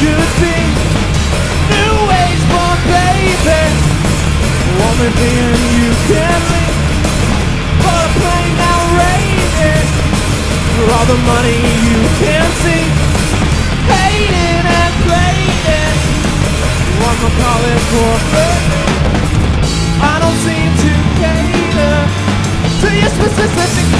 Should be. New age born baby. Woman being you can leave For a plane now rated For all the money you can see. Hated and it One will call it for I don't seem to cater To your specific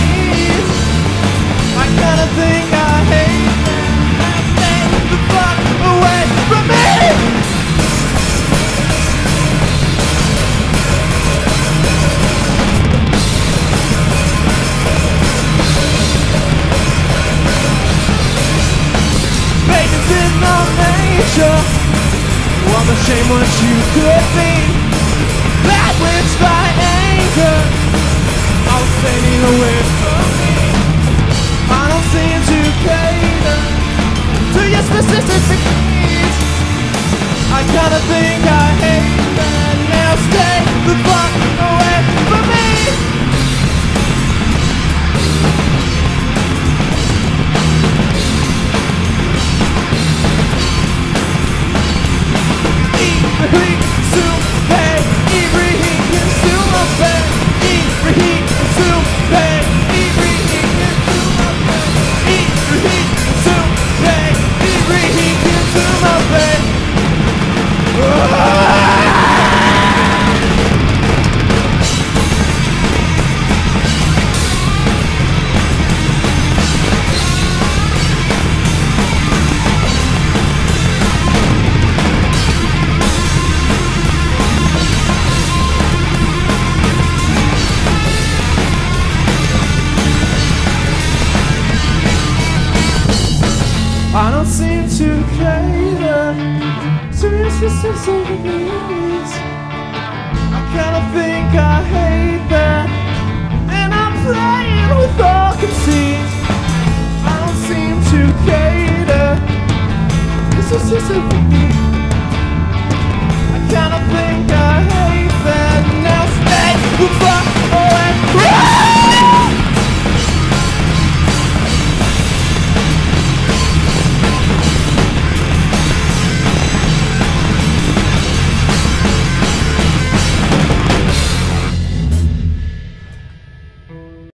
nature. What a shame what you could be. Which by anger. I'll staying away from me. I don't seem to cater to your specific needs. I kinda think I Ibrahim seem to cater to your specific needs. I kinda think I hate that, and I'm playing with all conceit. I don't seem to cater to your specific